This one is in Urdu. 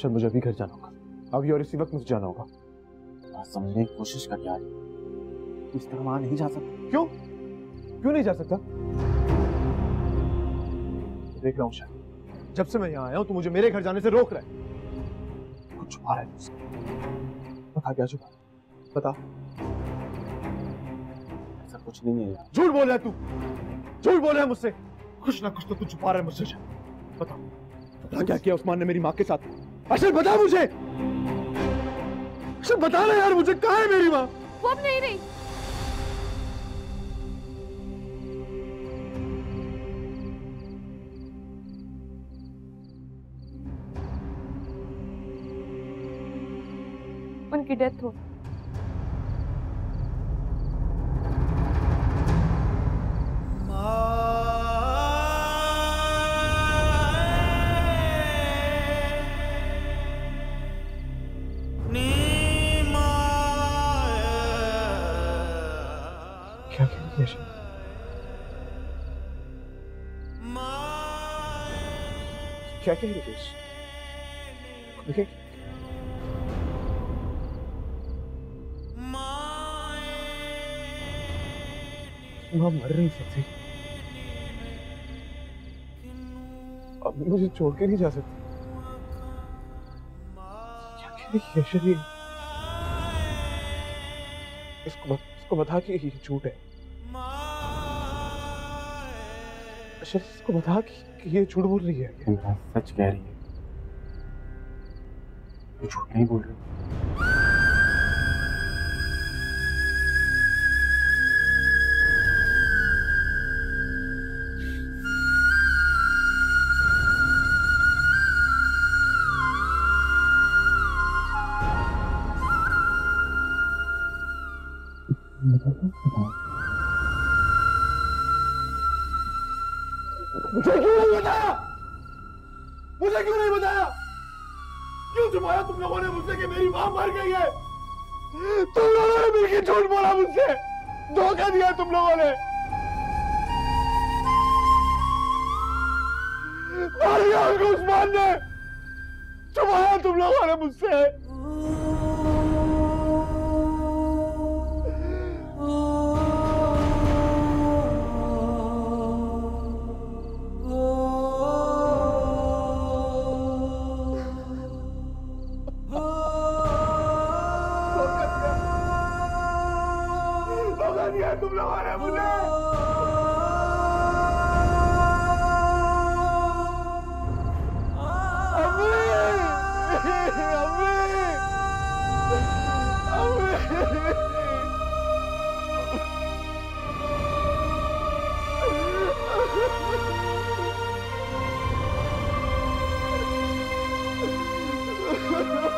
شاید مجھے ابھی گھر جانا ہوگا۔ ابھی اور اسی وقت مجھے جانا ہوگا۔ بات سمجھنے کی کوشش کر یار۔ اس طرح وہاں نہیں جا سکتا۔ کیوں؟ کیوں نہیں جا سکتا؟ دیکھ رہا ہوں شاید۔ جب سے میں یہاں آیا ہوں تو مجھے میرے گھر جانے سے روک رہا ہے۔ کچھ چھپا رہا ہے۔ بتا کیا چھپا۔ بتا۔ ایسا کچھ نہیں ہے یار۔ جھوٹ بول رہا ہے تو۔ جھوٹ بول رہا ہے مجھ سے۔ کچھ نہ کچھ تو کچھ چھپا رہا ہے مجھ سے۔ بتا بتا کیا کیا عثمان نے میری ماں کے ساتھ؟ اصل بتا مجھے۔ بتا بتانا یار مجھے، کہاں ہے میری ماں؟ وہ اب نہیں رہی ان کی ڈیتھ ہو۔ کیا کیا کیا کہہ رہی تھی دیکھیں ماں مر نہیں سکتی اب مجھے چھوڑ کے نہیں جا سکتی اس کو بتا کہ یہ جھوٹ ہے اچھا، اس کو بتا کہ یہ جھوٹ بول رہی ہے۔ سچ کہہ رہی ہے۔ وہ جھوٹ نہیں بول رہی۔ Thank you. مجھے کیوں نہیں بتایا؟ مجھے کیوں نہیں بتایا؟ کیوں چھپایا تم لوگوں نے مجھ سے کہ میری ماں مر گئی ہے؟ تم لوگوں نے مل کے جھوٹ بولا مجھ سے۔ دھوکہ دیا تم لوگوں نے۔ عثمان نے۔ چھپایا تم لوگوں نے مجھ سے۔ تم لوگوں نے مجھے Ha ha ha!